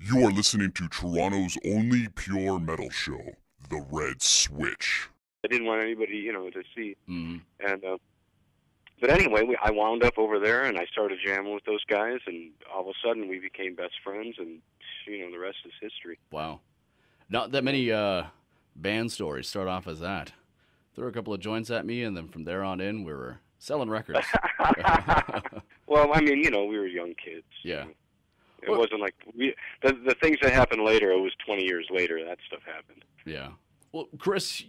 You are listening to Toronto's only pure metal show, The Red Switch. I didn't want anybody, you know, to see. Mm. And uh, but anyway, we, I wound up over there, and I started jamming with those guys, and all of a sudden we became best friends, and you know, the rest is history. Wow. Not that many uh, band stories start off as that. Threw a couple of joints at me, and then from there on in, we were selling records. well, I mean, you know, we were young kids. you Yeah. know. It Well- wasn't like we the the things that happened later. It was twenty years later that stuff happened. Yeah. Well, Chris,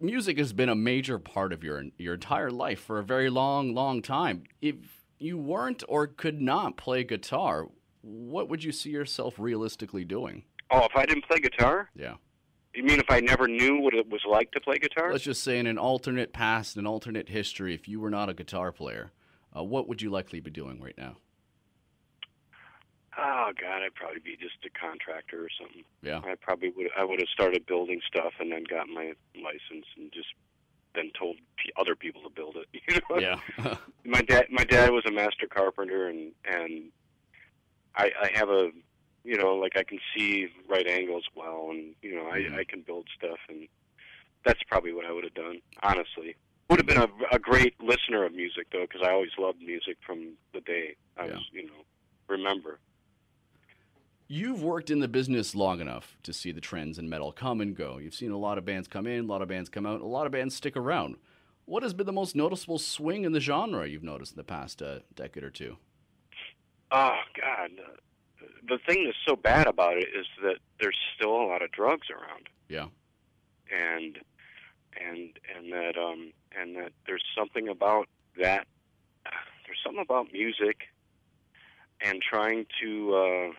music has been a major part of your your entire life for a very long, long time. If you weren't or could not play guitar, what would you see yourself realistically doing? Oh, if I didn't play guitar, Yeah. you mean if I never knew what it was like to play guitar? Let's just say in an alternate past, an alternate history, if you were not a guitar player, uh, what would you likely be doing right now? Oh God, I'd probably be just a contractor or something. Yeah. I probably would. I would have started building stuff and then got my license and just then told p- other people to build it. You know? Yeah. my dad my dad was a master carpenter and and I I have a you know like I can see right angles well and you know I Mhm. I can build stuff and that's probably what I would have done honestly would have been a, a great listener of music though because I always loved music from the day I Yeah. was you know remember You've worked in the business long enough to see the trends in metal come and go. You've seen a lot of bands come in, a lot of bands come out, a lot of bands stick around. What has been the most noticeable swing in the genre you've noticed in the past uh, decade or two? oh God the, thing that's so bad about it is that there's still a lot of drugs around Yeah. and and and that um and that there's something about that there's something about music and trying to uh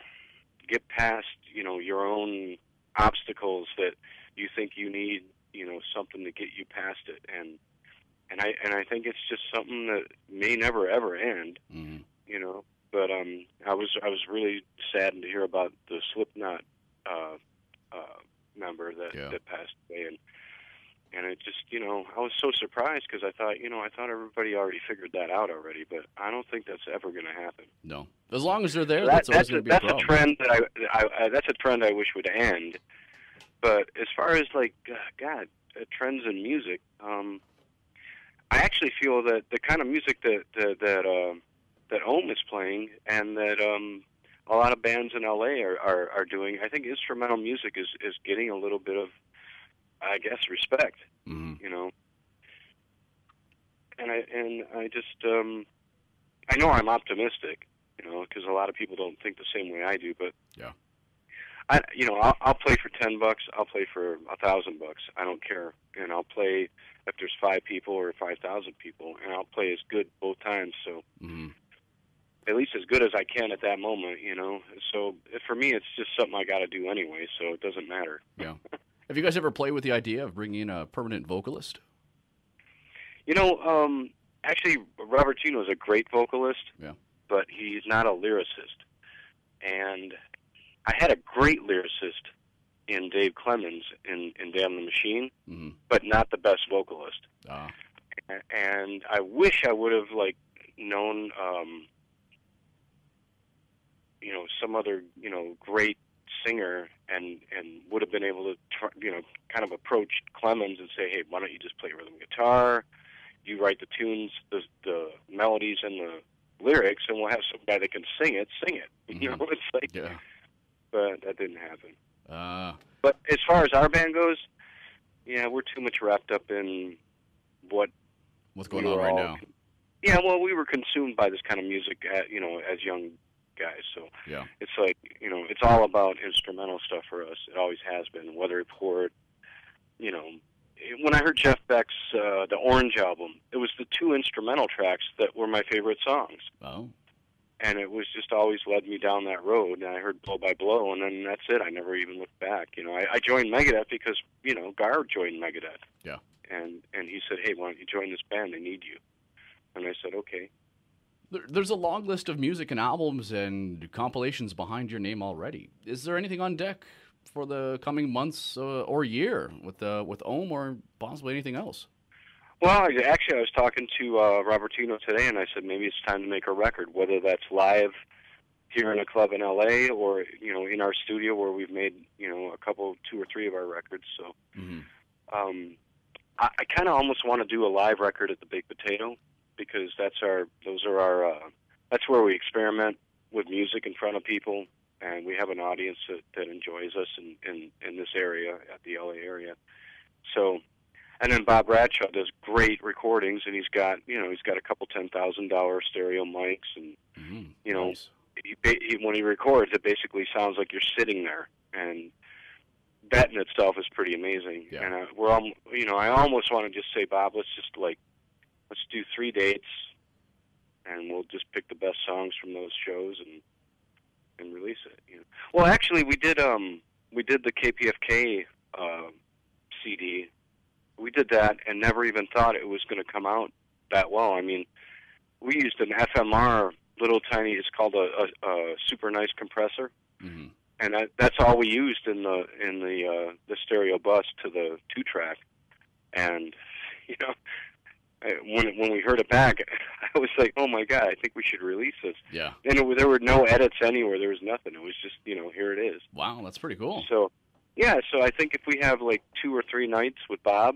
get past you know your own obstacles that you think you need you know something to get you past it and and I and I think it's just something that may never ever end hmm you know. But um, I was I was really saddened to hear about the Slipknot uh, uh, member that Yeah. that passed away, and and it just you know I was so surprised because I thought you know I thought everybody already figured that out already, but I don't think that's ever going to happen. No. As long as they're there, That- that's always that's going a, to be a that's a trend that I, I, I that's a trend I wish would end. But as far as like uh, God uh, trends in music, um, I actually feel that the kind of music that that that, uh, that Ohm is playing and that um, a lot of bands in LA are, are are doing, I think instrumental music is is getting a little bit of, I guess, respect. hmm You know. And I and I just um, I know I'm optimistic, you know, because a lot of people don't think the same way I do. But Yeah. I you know I'll, I'll play for ten bucks. I'll play for a thousand bucks. I don't care, and I'll play if there's five people or five thousand people, and I'll play as good both times. So hmm at least as good as I can at that moment, you know. So for me, it's just something I got to do anyway. So it doesn't matter. Yeah. Have you guys ever played with the idea of bringing in a permanent vocalist? You know, um, actually, Robertino is a great vocalist. Yeah. But he's not a lyricist. And I had a great lyricist in Dave Clemmons in, in Damn the Machine, hmm but not the best vocalist. Uh, A- And I wish I would have like known, um, you know, some other you know great singer, and and would have been able to try, you know kind of approach Clemmons and say, hey, why don't you just play rhythm guitar? You write the tunes, the the melodies, and the lyrics, and we'll have somebody that can sing it. Sing it. You know, Mhm. it's like, yeah. but that didn't happen. Uh, But as far as our band goes, yeah, we're too much wrapped up in what what's going we on right all- now? Yeah, well, we were consumed by this kind of music, at, you know, as young guys. So Yeah. it's like, you know, it's all about instrumental stuff for us. It always has been. Weather Report, you know, when I heard Jeff Beck's uh, the Orange album, it was the two instrumental tracks that were my favorite songs, Oh. and it was just always led me down that road. And I heard Blow by Blow, and then that's it. I never even looked back. You know, I, I joined Megadeth because you know Gar joined Megadeth. Yeah. And and he said, hey, why don't you join this band? They need you. And I said, okay. There, there's a long list of music and albums and compilations behind your name already. Is there anything on deck for the coming months uh, or year with uh, with Ohm or possibly anything else? Well, actually, I was talking to uh, Robertino today, and I said maybe it's time to make a record, whether that's live here in a club in LA or you know in our studio where we've made you know a couple, two or three of our records. So hmm um, I, I kind of almost want to do a live record at the Baked Potato because that's our those are our uh, that's where we experiment with music in front of people, and we have an audience that, that enjoys us in, in in this area at the LA area. So, and then Bob Bradshaw does great recordings, and he's got you know he's got a couple ten thousand dollar stereo mics, and hmm You know, Nice. he, he, when he records, it basically sounds like you're sitting there, and that in itself is pretty amazing. Yeah. And uh, we're all, you know, I almost want to just say, Bob, let's just like, let's do three dates, and we'll just pick the best songs from those shows and release it. You know. Well, actually, we did um we did the KPFK uh, CD. We did that and never even thought it was going to come out that well. I mean, we used an FMR little tiny. It's called a, a, a super nice compressor, hmm and that, that's all we used in the in the uh, the stereo bus to the two track. And you know, I- when when we heard it back, I was like, "Oh my god, I think we should release this." Yeah. And it, there were no edits anywhere. There was nothing. It was just you know, here it is. Wow, that's pretty cool. So, yeah. So I think if we have like two or three nights with Bob,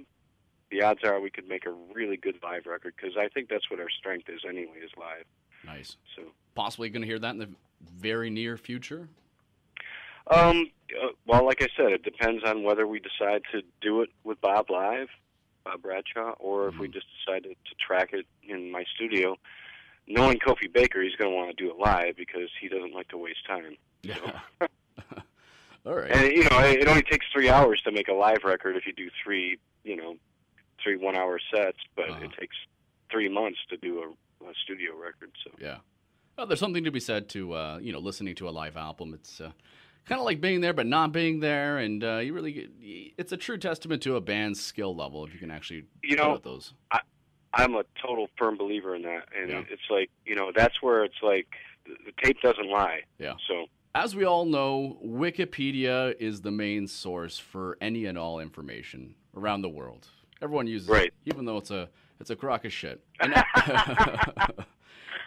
the odds are we could make a really good live record because I think that's what our strength is anyway, is live. Nice. So, Possibly going to hear that in the very near future. um, uh, well, like I said, it depends on whether we decide to do it with Bob live, Bob Bradshaw, or if we Mhm. just decided to, track it in my studio. Knowing Kofi Baker, he's going to want to do it live because he doesn't like to waste time. Yeah. All right. And you know, it it only takes three hours to make a live record if you do three, you know, three one-hour sets, but Uh-huh. it takes three months to do a, a studio record. So Yeah. Well, there's something to be said to uh, you know listening to a live album. It's uh, kind of like being there but not being there, and uh, you really get, it's a true testament to a band's skill level if you can actually you know, those. I'm a total firm believer in that, and Yeah. it's like you know that's where it's like the, the tape doesn't lie. Yeah. So As we all know, Wikipedia is the main source for any and all information around the world. Everyone uses Right. it, even though it's a it's a crock of shit.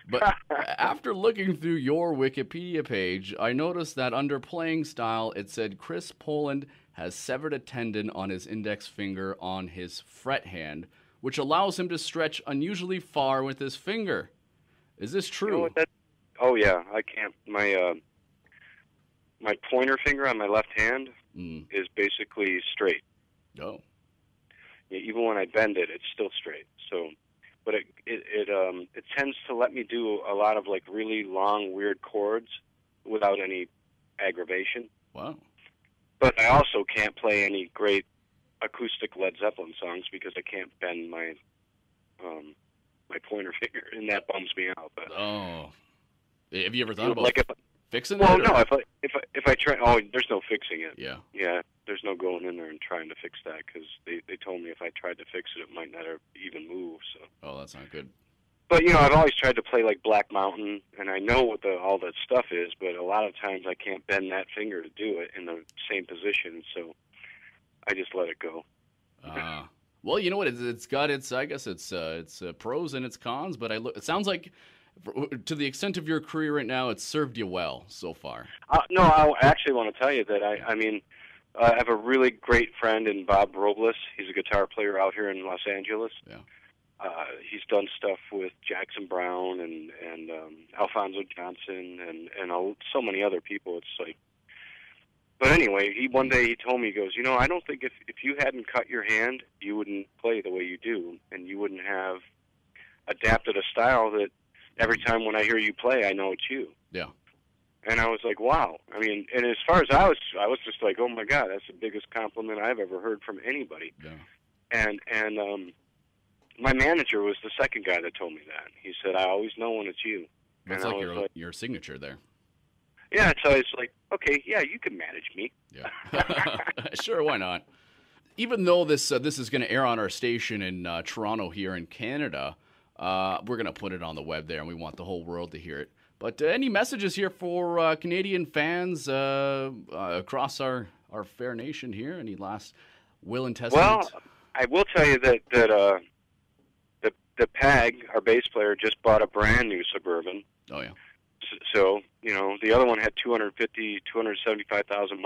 But after looking through your Wikipedia page, I noticed that under playing style, it said Chris Poland has severed a tendon on his index finger on his fret hand, which allows him to stretch unusually far with his finger. Is this you true? know what? Oh yeah, I can't. My uh, my pointer finger on my left hand Mm. is basically straight. Oh. Yeah, even when I bend it, it's still straight. So, but it it it um it tends to let me do a lot of like really long weird chords without any aggravation. Wow. But I also can't play any great acoustic Led Zeppelin songs because I can't bend my um my pointer finger, and that bums me out. But Oh. Have you ever you thought know, about like if fixing well, it? or- no, if I if I, if I try, oh, there's no fixing it. Yeah. Yeah, there's no going in there and trying to fix that because they they told me if I tried to fix it, it might not even move. So. Oh, that's not good. But you know, I've always tried to play like Black Mountain, and I know what the all that stuff is. But a lot of times, I can't bend that finger to do it in the same position, so I just let it go. Uh, well, you know what? It's, it's got its. I guess it's uh, it's uh, pros and its cons. But I look. It sounds like, to the extent of your career right now, it's served you well so far. Uh, no, I actually want to tell you that I, I mean, uh, I have a really great friend in Bob Robles. He's a guitar player out here in Los Angeles. Yeah. Uh, he's done stuff with Jackson Browne and and um, Alphonso Johnson and and all, so many other people. It's like, but anyway, he one day he told me he goes, you know, I don't think if if you hadn't cut your hand, you wouldn't play the way you do, and you wouldn't have adapted a style that every time when I hear you play, I know it's you. Yeah. And I was like, wow. I mean, and as far as I was, I was just like, oh my god, that's the biggest compliment I've ever heard from anybody. Yeah. And and um, my manager was the second guy that told me that. He said, I always know when it's you. That's And like your like- your signature there. Yeah, so it's like, okay, yeah, you can manage me. Yeah. sure. Why not? Even though this uh, this is going to air on our station in uh, Toronto here in Canada, uh, we're going to put it on the web there, and we want the whole world to hear it. But uh, any messages here for uh, Canadian fans uh, uh, across our, our fair nation here? Any last will and testament? Well, I will tell you that that uh, the the Pag, our bass player, just bought a brand new suburban. oh yeah. so you know the other one had 250, 275,000